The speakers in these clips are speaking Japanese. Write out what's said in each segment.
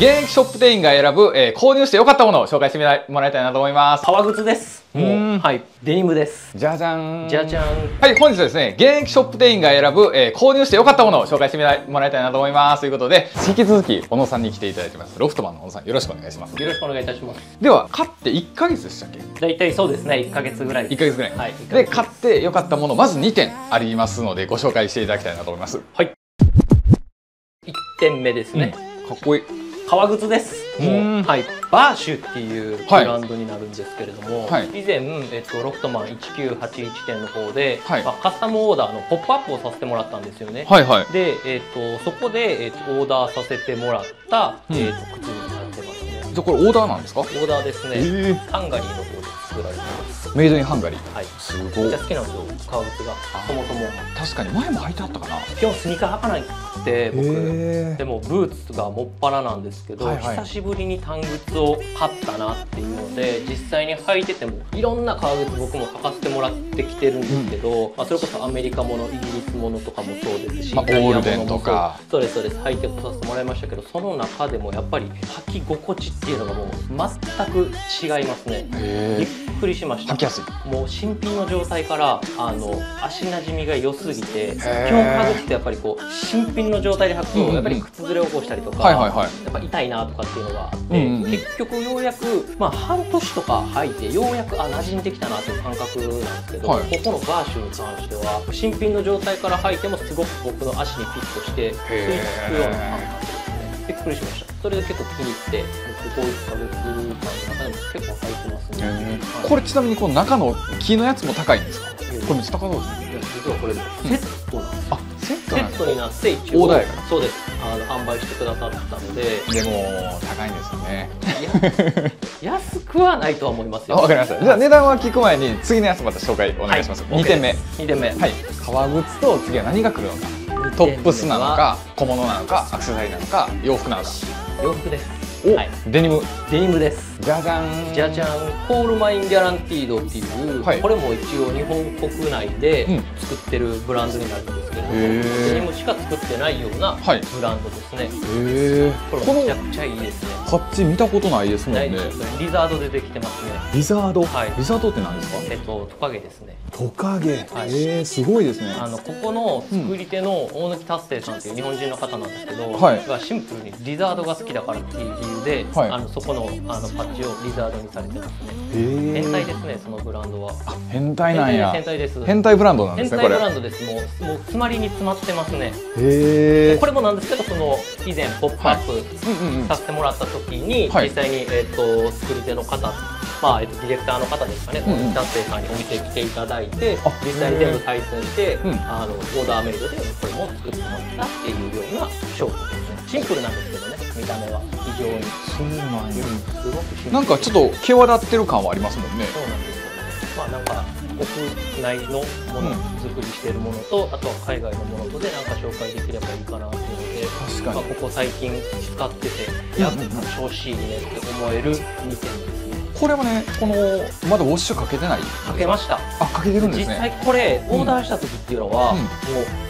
現役ショップ店員が選ぶ、えー購入して良かったものを紹介してもらいたいなと思います。革靴です。もうん。うはい。デニムです。じゃじゃん。じゃじゃん。はい本日はですね現役ショップ店員が選ぶ、えー購入して良かったものを紹介してもらいたいなと思います。ということで引き続き小野さんに来ていただいてます。ロフトマンの小野さんよろしくお願いします。よろしくお願いいたします。では買って1ヶ月でしたっけ？大体そうですね。1ヶ月ぐらい。1ヶ月ぐらい、はい。で買って良かったものまず2点ありますのでご紹介していただきたいなと思います、はい。1点目ですね、かっこいい革靴です。はい。バーシュっていうブはいランドになるんですけれども、はい。以前、えっと、ロフトマン1981店の方で、はい。まあ、カスタムオーダーのポップアップをさせてもらったんですよね、はいはい。で、えっと、そこで、えっと、オーダーさせてもらった、うん。えっと、靴になってますね。じゃあこれオーダーなんですか？オーダーですね、えー。ハンガリーの方で作られてますメイドインハンガリー。はい。すめご。いっちゃ好きなんですよ革靴が。そもそも確かに前も履いてあったかな。基本スニーカー履かないって僕。へでもブーツがもっぱらなんですけど、はいはい。久しぶりに短靴を買ったなっていうので実際に履いててもいろんな革靴僕も履かせてもらってきてるんですけど、まあ、それこそアメリカものイギリスものとかもそうですし、まあイタリアものもゴールデンとか。そうそうですそうです。履いてこさせてもらいましたけどその中でもやっぱり履き心地っていうのがもう全く違いますね。びっえくりしました。履きやすい。もう新品の状態からあの足なじみが良すぎて基ー。本革靴ってやっぱりこう新品の状態で履くと、うんうんうん。やっぱり靴ずれを起こしたりとか、はいはいはい。やっぱ痛いなとかっていうのがあって、うんうん。うん結局ようやく、まあ、半年とか履いてようやくあ馴染んできたなっていう感覚なんですけど、はい。ここのバーシュに関しては新品の状態から履いてもすごく僕の足にフィットして吸い付くような感覚びっくりしました。それで結構気に入って僕こういう1ヶ月間の中でも結構履いてますね、はい。これちなみにこの中の木のやつも高いんですか？これめっちゃ高そうですね。実はこれセットなんですあセットセットになって一応そうです。あの販売してくださったので。でも高いんですよね。や安くはないとは思いますよ。あわかりました。じゃあ値段は聞く前に次のやつまた紹介お願いします、はい。2点目。OK 2点目。はい。革靴と次は何が来るのかトップスなのか小物なのかアクセサリーなのか洋服なのか。洋服です。お、はい。デニム。デニムです。じゃじゃん。じゃじゃん。コールマインギャランティードっていう、はい。これも一応日本国内でうん。作ってるブランドになるんですデニムしか作ってないようなはい。ブランドですね、へえこれめちゃくちゃいいですね。パッチ見たことないですもんね。リザードでできてますね。リザード、はい。リザードって何ですか？えっとトカゲですね。トカゲ、はい。えー、すごいですね。あのここの作り手の大貫達成さんっていう日本人の方なんですけど、はい。がシンプルにリザードが好きだからっていう理由で、はい。あのそこのあのパッチをリザードにされてますね。へー。変態ですねそのブランドは。あ変態なんや。変態です変態ブランドなんでですすねこれ。変態ブランドです。もうもう詰まりに詰まってますね。へえこれもなんですけどその以前「ポップアップさせてもらった時に、はい。実際に、えっと作り手の方まあえっとディレクターの方ですかね、うんうん。達成さんにお店来ていただいてあ実際に全部採寸して、うん。あのオーダーメイドでこれも作ってもらったっていうような商品ですね。シンプルなんですけどね見た目は。非常に、そうなんや。うん、すごくなんかちょっと際立ってる感はありますもんね。そうなんですよね。まあなんか国内のものうん作りしてるものと、あとは海外のものとでなんか紹介できればいいかなっていうので確まあ、ここ最近使っててやっぱ調子いいねって思える2点これはねこのまだウォッシュかけてない？かけました。あかけてるんです実ね際これオーダーした時っていうのは、うん。も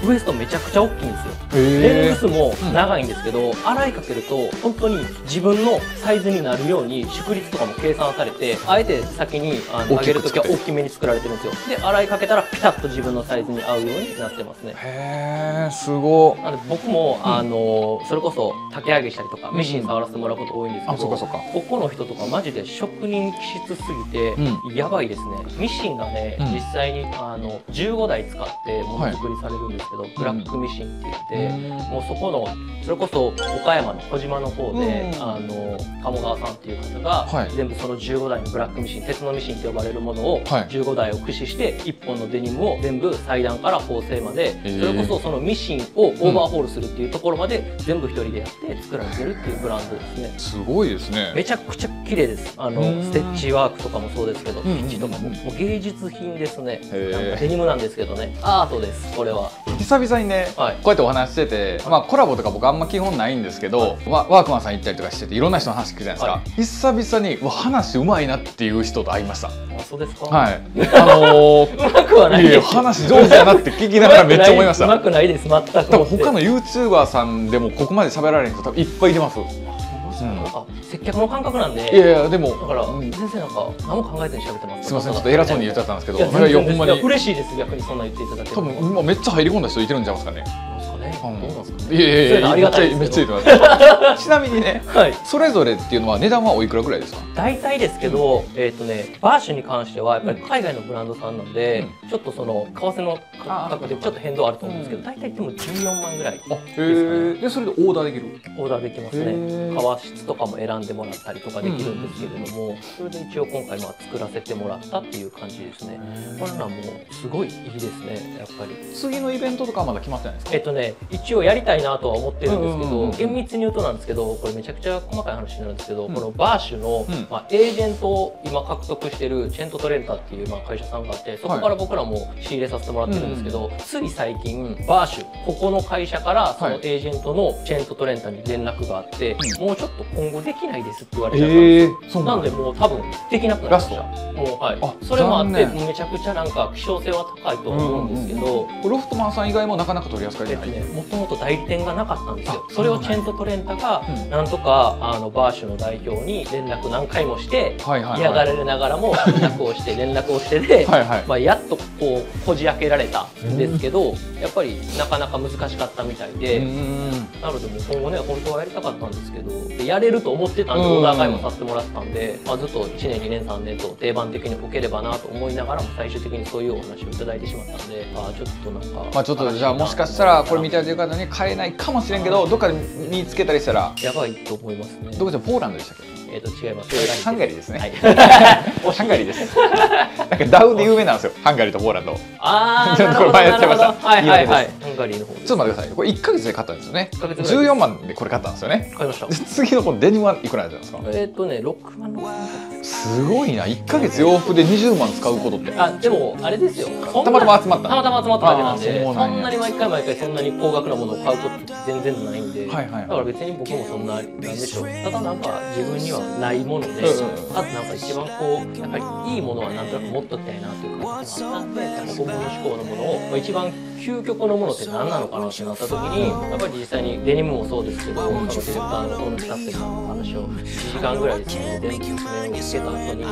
うウエストめちゃくちゃ大きいんですよ。へレングえスも長いんですけど、洗いかけると本当に自分のサイズになるように縮率とかも計算されてあえて先にあの上げる時は大きめに作られてるんですよ。で洗いかけたらピタッと自分のサイズに合うようになってますね。へえすごなので僕も、あのそれこそ竹上げしたりとかミシン触らせてもらうこと多いんですけど、あそっかそっか。ここの人とかマジで職人気質すぎて、うやばいですね。ミシンがね、うん。実際にあの15台使ってものづくりされるんですけど、ブラックミシンって言って、もうそこのそれこそ岡山の小島の方で、うん。あの鴨川さんっていう方が、はい。全部その15台のブラックミシン鉄のミシンって呼ばれるものをはい。15台を駆使して1本のデニムを全部裁断から縫製まで、ー。それこそそのミシンをオーバーホールするっていうところまで全部一人でやって作られてるっていうブランドですね。すごいですね。めちゃくちゃ綺麗です。あのうんステッチワークとかもそうですけどうんピッチとかももう芸術品ですね。へー。なんかデニムなんですけどね。アートですこれは。久々にね、はい。こうやってお話ししてて、まあ、コラボとか僕あんま基本ないんですけど、ワワークマンさん行ったりとかしてていろんな人の話聞くじゃないですか、は久々にうわ話うまいなっていう人と会いました。あそうですか？はい。あのーうまくはないです。話上手やなって聞きながらめっちゃ思いました。うまくないです全く多分他の YouTuber さんでもここまで喋られる人多分いっぱいいてます接客の感覚なんで。いやいやでもだからうん。先生なんか何も考えずに喋ってますすいませんちょっと偉そうに言っちゃったんですけどいやいやほんまに嬉しいです。逆にそんな言っていただける多分今めっちゃ入り込んだ人いてるんちゃいますかねどうなんですかねいやいやいやありがたいめっちゃめっちゃ言ってますちなみにねはい。それぞれっていうのは値段はおいくらぐらいですか？大体ですけど、えっ、とね、バーシュに関しては、やっぱり海外のブランドさんなんで、ちょっとその、為替の価格でちょっと変動あると思うんですけど、うん。大体でも14万ぐらい。あへえでそれでオーダーできる？オーダーできますへね。ー。革質とかも選んでもらったりとかできるんですけれども、それで一応今回まあ作らせてもらったっていう感じですね。これらもうすごいいいですね、やっぱり。次のイベントとかはまだ決まってないんですか？えっとね、一応やりたいなとは思ってるんですけど、うんうんうん厳密に言うとなんですけどこれめちゃくちゃ細かい話になるんですけど、うん。このバーシュの、うん。まあ、エージェントを今獲得してるチェントトレンタっていう、まあ、会社さんがあってそこから僕らも仕入れさせてもらってるんですけど、つい最近バーシュここの会社からそのはい。エージェントのチェントトレンタに連絡があって、うもうちょっと今後できないですって言われちゃったんですよ。ええそうなんでもう多分できなくなりましたラもうはい。あそれもあってめちゃくちゃなんか希少性は高いと思うんですけど、ロフトマンさん以外もなかなか取り扱いえっとでない、ね、もともと代理店がなかったんですよ。あそれをチェント・トレンタがうん。なんとかあのバーシュの代表に連絡何回もして嫌がられながらも 連絡をして連絡をしてで、まあ、やっとこうこじ開けられたんですけどやっぱりなかなか難しかったみたいで。なのでもう今後ね本当はやりたかったんですけどやれると思ってたんでうん。オーダー会もさせてもらってたんで、まあ、ずっと1年2年3年と定番的に置ければなと思いながらも最終的にそういうお話をいただいてしまったんであーちょっとなんかまあちょっとじゃあもしかしたらこれ見てる方に買えないかもしれんけどどっかで見つけたりしたら。やばいと思いますね。どこじゃポーランドでしたっけ？えっ、と違います。ハンガリーですね。は い、ハンガリーです。なんかダウンで有名なんですよ。ハンガリーとポーランド。ちょああ ちょっとこれ前やっちゃいました。はいはいはい。ハンガリーの方でっと待ってください。これ1か月で買ったんですよね。1ヶ月ぐらい14万でこれ買ったんですよね。買いました。で次のこのデニムはいくらなんですか？えっ、とね6万6万すごいな。1か月洋服で20万使うことって。あでもあれですよ。たまたま集まった。たまたま集まっただけなんでそんなに毎回毎回そんなに高額なものを買うことって全然ないんで、はいはいはい。だから別に僕もそんななんでしょう。ただなんか自分にはないもので、うんあとなんか一番こうやっぱりいいものはなんとなく持っときたいなという感じがあったんでやっぱ本物志向のものを、まあ、一番究極のものって何なのかなってなった時にやっぱり実際にデニムもそうですけどそのディレクターのスタッフの話を1時間ぐらいですね全部説明を受けた後に、あ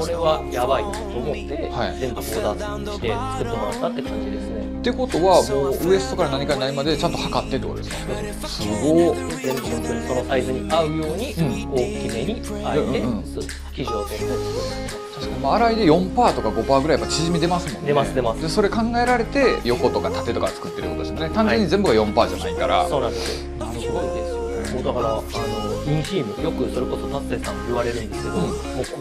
これはやばいなと思って、はい。全部オーダーして作ってもらったって感じですね。ってことはもうウエストから何から何までちゃんと測ってってことですか？すごい全部本当にそのサイズに合うようにうん。大きめにあえて、うんうん生地を取って作る確か洗いで4パーとか5パーぐらいやっぱ縮み出ますもんね。出ます出ます。でそれ考えられて横とか縦とか作ってることですよね。単純に全部が4パーじゃないから、そうなんですよ。すごいですよ。もうだからあのインシームよくそれこそ達成さんも言われるんですけど、うん。もう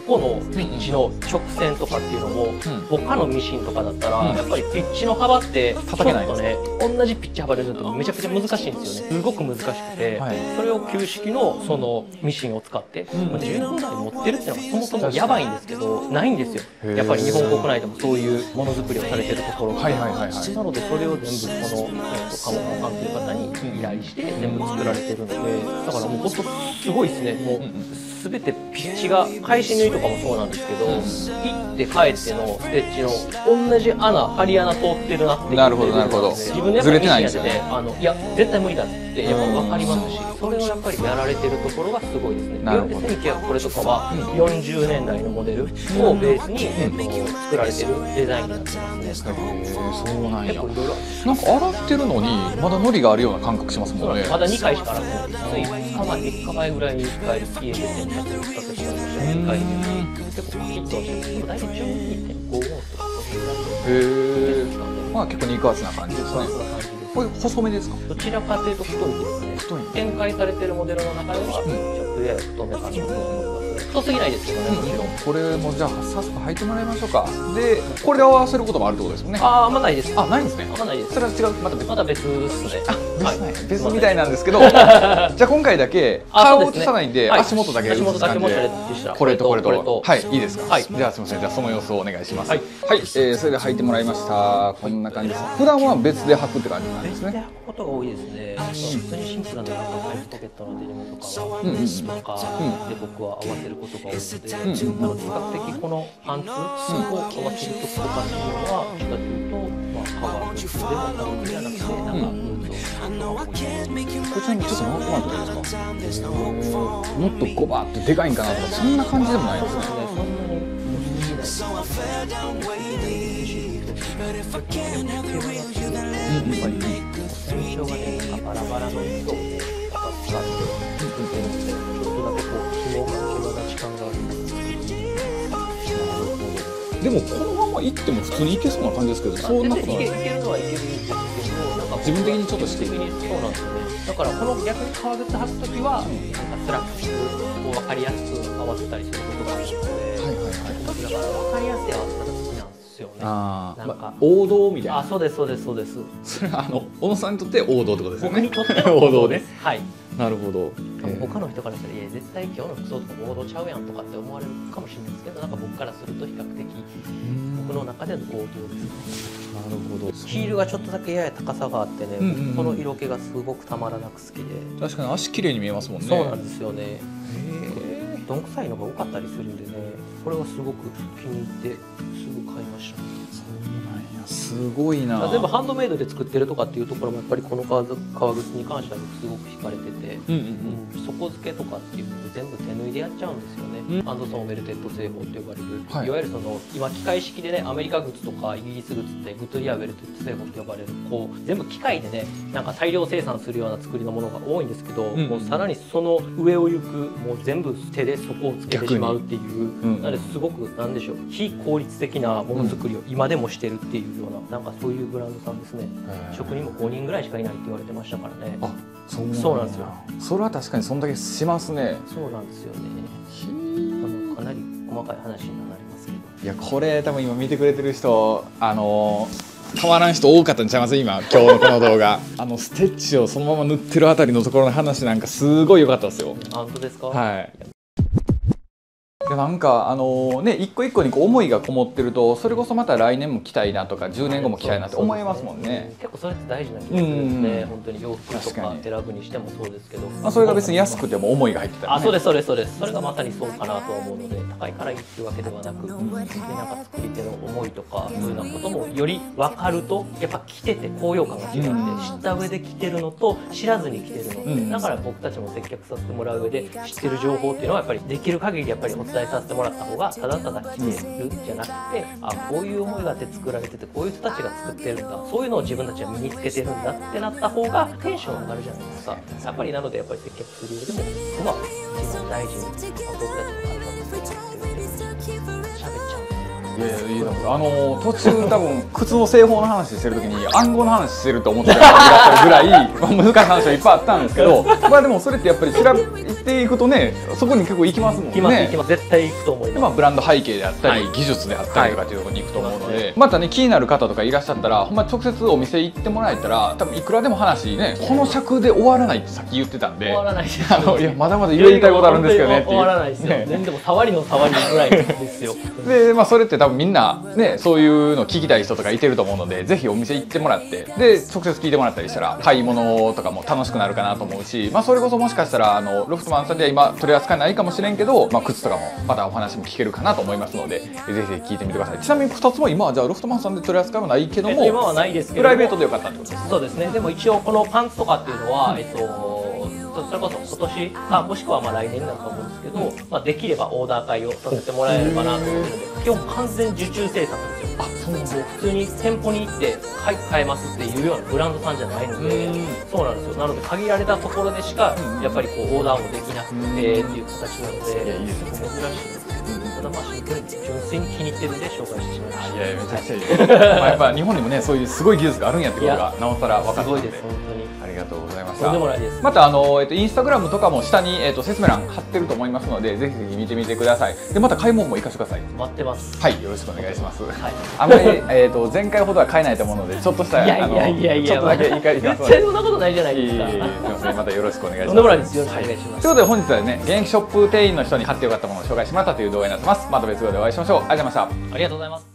ここのピッチの直線とかっていうのも、他のミシンとかだったら、うん。やっぱりピッチの幅ってちょっとね同じピッチ幅で縫うとめちゃくちゃ難しいんですよね。すごく難しくて、はい。それを旧式のそのミシンを使って、うん。まあ15台持ってるっていうのがそもそもやばいんですけどないんですよ。やっぱり日本国内でもそういうものづくりをされてるところがなのでそれを全部この、鴨川さんという方に依頼して全部作られてるのでだからもう本当すごいですね。もううんうん全てピッチが返し縫いとかもそうなんですけど、うん。行って帰ってのステッチの同じ穴針穴通ってるなっていうなるほどなるほど。自分でやっぱずれてりててあのいや絶対無理だってやっぱ分かりますしそれをやっぱりやられてるところがすごいですね。なるほど。1900これとかは40年代のモデルをベースに、えっと作られてるデザインになってますね。へえそうなんや。なんか洗ってるのにまだノリがあるような感覚しますもんね。まだ2回しか洗ってないつい5日前3日前ぐらいに1回家で洗濯させてもらいましたね1回で結構パキッとはして大体12.5オンとかそれぐらいへえですかねまあ結構肉厚な感じですねこれ細めですかどちらかというと太いですね。展開されてるモデルの中ではちょっとやや太めかなと思います太すぎないですけどねもちろん。これもじゃあ早速履いてもらいましょうか。でこれで合わせることもあるってことですもんね。あああんまないです。あないんですね。あんまないです。それは違うまた別。まだ別ですね。別なんや別みたいなんですけど。じゃあ今回だけあ顔を映そうですね。さないんではい。足元だけ映足元だけもしす感じででした。らこれと。これとはいいいですか、はい。じゃあすみません。じゃあその様子をお願いします。はい、えーそれで履いてもらいました。こんな感じです。普段は別で履くって感じなんです別でね履くことが多いですね。普通にシンプルななんかサイズポケットのデニムとかは、なんか。で僕は合わせることが多いので、うん。なので比較的このパンツを合わせるときとかっていうのは、どっちかというとまあ、革靴でも革靴じゃなくてなんかブーツをこちらにちょっと回ってもらってもいいですかもっとゴバッとでかいんかなとかそんな感じでもないですねそんなにやっぱり印象がねバラバラの糸を使ってでもこのまま行っても普通に行けそうな感じですけどそんなことないいけるのはいけるんですけどなんか自分的にちょっとして的にそうなんですよねだ。からこの逆に革靴履くときは、なんかスラックスこう分かりやすく合わせたりすることがあるので、はいはいはい。だから分かりやすい合わせ方好きなんですよねあー、なんか。まあ、王道みたいな。あそうですそうですそうです。それはあの小野さんにとって王道ってことですよね。僕にとっての 王道ね。はいなるほど、多分他の人からしたら、いや、絶対今日の服装とか王道ちゃうやんとかって思われるかもしれないですけど、なんか僕からすると比較的、僕の中での王道ですね。なるほど。ヒールがちょっとだけやや高さがあってね、うんうんうん。この色気がすごくたまらなく好きで、確かに足綺麗に見えますもんね。そうなんですよね。へどんくさいのが多かったりするんでね、これはすごく気に入って、すぐ買いました。ーすごいな。全部ハンドメイドで作ってるとかっていうところもやっぱりこの革革靴に関してはすごく惹かれてて、うんうん底付けとかっていうので全部手縫いでやっちゃうんですよね、うん。ハンドソーン・ウェルテッド製法と呼ばれる、はい。いわゆるその今機械式でねアメリカ靴とかイギリス靴ってグッドイヤー・ウェルテッド製法と呼ばれるこう全部機械でねなんか大量生産するような作りのものが多いんですけど、んうん。もうさらにその上を行くもう全部手で底をつけてしまうっていう、うん。なのですごくなんでしょう非効率的なものづくりを今でもしてるっていうようななんかそういうブランドさんですね。職人も5人ぐらいしかいないって言われてましたからね。あそうや。そうなんですよ。それは確かにそんだけしますね。そうなんですよね。ひあのかなり細かい話にはなりますけど。いやこれ多分今見てくれてる人あの変わらん人多かったんちゃいます？今今日のこの動画。あのステッチをそのまま塗ってるあたりのところの話なんかすごい良かったですよ。あ本当ですか？はいいやなんかあのね一個一個にこう思いがこもってるとそれこそまた来年も着たいなとか10年後も着たいなって思いますもんね。結構それって大事な気がするんですうんね本当に洋服とか選ぶにしてもそうですけど。まあ、それが別に安くても思いが入ってたら、ね、あそうですそうです。そうですそれがまさにそうかなと思うので高いからいいっていうわけではなくでなんか作り手の思いとかそういうようなこともより分かるとやっぱ着てて高揚感が違って、うん。知った上で着てるのと知らずに着てるのうんだから僕たちも接客させてもらう上で知ってる情報っていうのはやっぱりできる限りやっぱりお伝えさせてもらった方がただただ着てるじゃなくてあこういう思いがあって作られててこういう人たちが作ってるんだそういうのを自分たちは身につけてるんだってなった方がテンション上がるじゃないですか。やっぱりなのでやっぱり接客する上でも服は一番大事に僕たちの会話のそうやって喋っちゃう。んですよいやいやいいあの途中多分靴の製法の話してる時に暗号の話してると思ってたぐらい難しい話はいっぱいあったんですけどまあでもそれってやっぱり調べていくとねそこに結構行きますもんね。行きます行きます。絶対行くと思いでまあ、ますブランド背景であったり、はい。技術であったりとかっていうところに行くと思うので、はいまたね気になる方とかいらっしゃったらほんま直接お店行ってもらえたら多分いくらでも話ねこの尺で終わらないってさっき言ってたんで終わらないですあのいやまだまだ言いたいことあるんですけどねって終わらないですよ、ね。全然でも触りの触りぐらいですよ。で、まあ、それって多分みんなねそういうの聞きたい人とかいてると思うのでぜひお店行ってもらってで直接聞いてもらったりしたら買い物とかも楽しくなるかなと思うし、まあ、それこそもしかしたらあのロフトマンさんでは今取り扱いないかもしれんけど、まあ、靴とかもまたお話も聞けるかなと思いますのでぜひぜひ聞いてみてください。ちなみに2つも今はじゃあロフトマンさんで取り扱いはないけどもえっと今はないですけプどライベートでよかったってことですそうですね。でも一応このパンツとかっていうのは、えっとそれこそ今年かもしくはまあ来年になると思うんですけど、まあ、できればオーダー会をさせてもらえればなと思ってるので基本完全受注生産ですよあそうなん普通に店舗に行って「はい買えます」っていうようなブランドさんじゃないのでうん。そうなんですよ。なので限られたところでしかうん。やっぱりこうオーダーもできなくてっていう形なのでいやいいですね。珍しいですただまあシンプルに純粋に気に入ってるんで紹介してしまいました。いやいやめちゃくちゃいいです。まあやっぱ日本にもねそういうすごい技術があるんやってことがなおさら分かったのですごいです本当にありがとうございました。またあの、えっと、インスタグラムとかも下に、えっと、説明欄貼ってると思いますのでぜひぜひ見てみてください。でまた買い物も行かせてください。待ってます。はいよろしくお願いします。はい。あんまり、えっと前回ほどは買えないと思うのでちょっとしたいやいやいやいやあのちょっとだけ行か行きますの絶対でそんなことないじゃないですか。すいません。またよろしくお願いします。とんでもないです。よろしくお願いします。ということで本日はね現役ショップ店員の人に買ってよかったものを紹介してもらったという動画になってます。また別動画でお会いしましょう。ありがとうございました。ありがとうございます